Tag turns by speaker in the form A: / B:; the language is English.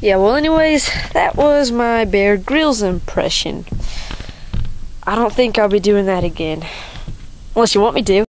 A: Yeah, well, anyways, that was my Bear Grylls impression. I don't think I'll be doing that again. Unless you want me to.